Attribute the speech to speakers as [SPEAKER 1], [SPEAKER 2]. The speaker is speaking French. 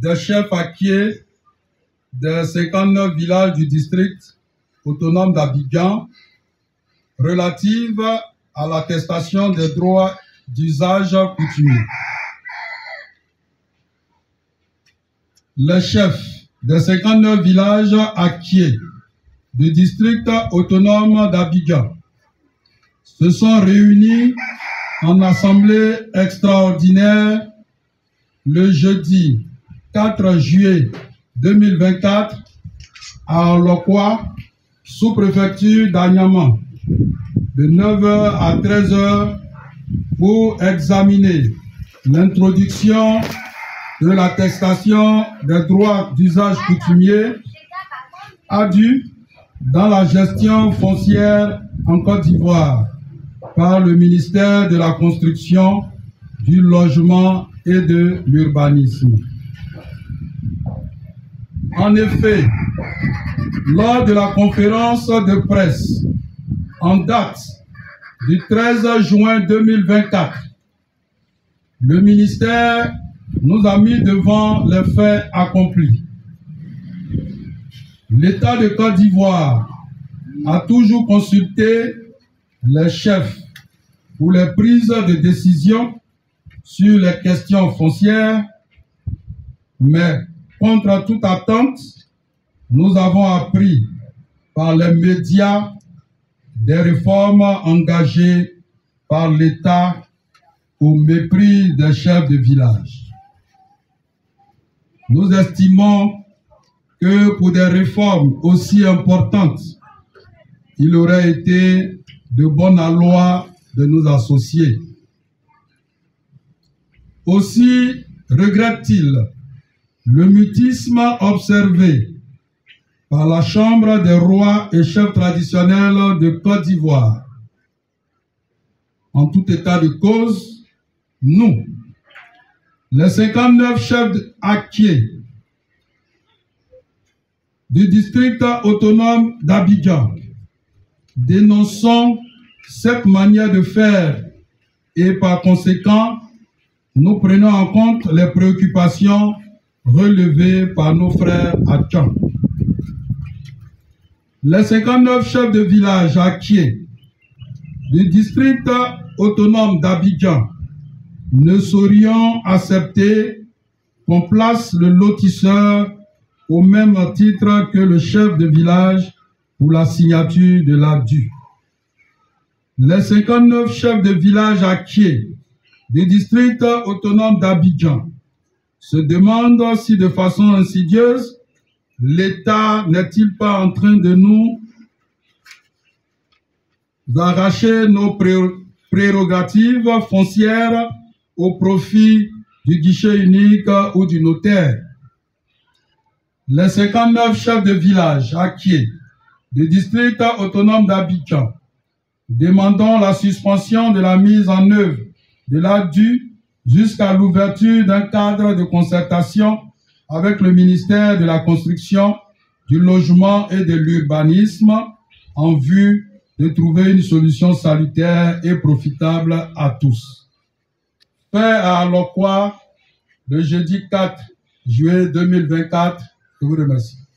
[SPEAKER 1] des chefs acquiers des 59 villages du district autonome d'Abidjan relative à l'attestation des droits d'usage coutumier. Les chefs des 59 villages acquiers du district autonome d'Abidjan se sont réunis en assemblée extraordinaire le jeudi 4 juillet 2024 à Lokwa, sous-préfecture d'Agnaman, de 9h à 13h pour examiner l'introduction de l'attestation des droits d'usage coutumier dû dans la gestion foncière en Côte d'Ivoire par le ministère de la Construction, du Logement et de l'Urbanisme. En effet, lors de la conférence de presse en date du 13 juin 2024, le ministère nous a mis devant les faits accomplis. L'État de Côte d'Ivoire a toujours consulté les chefs pour les prises de décision sur les questions foncières, mais contre toute attente, nous avons appris par les médias des réformes engagées par l'État au mépris des chefs de village. Nous estimons que pour des réformes aussi importantes, il aurait été de bonne loi de nous associer. Aussi regrette-t-il le mutisme observé par la Chambre des rois et chefs traditionnels de Côte d'Ivoire. En tout état de cause, nous, les 59 chefs acquiers du district autonome d'Abidjan, dénonçons cette manière de faire et par conséquent, nous prenons en compte les préoccupations relevées par nos frères à Tchang. Les 59 chefs de village acquiers du district autonome d'Abidjan ne saurions accepter qu'on place le lotisseur au même titre que le chef de village pour la signature de l'ADU. Les 59 chefs de village acquiers du district autonome d'Abidjan se demandent si de façon insidieuse, l'État n'est-il pas en train de nous arracher nos prérogatives foncières au profit du guichet unique ou du notaire? Les 59 chefs de village acquiers du district autonome d'Abidjan demandant la suspension de la mise en œuvre de l'ADU jusqu'à l'ouverture d'un cadre de concertation avec le ministère de la Construction, du Logement et de l'Urbanisme en vue de trouver une solution salutaire et profitable à tous fait à Alokwa le jeudi 4 juillet 2024. Je vous remercie.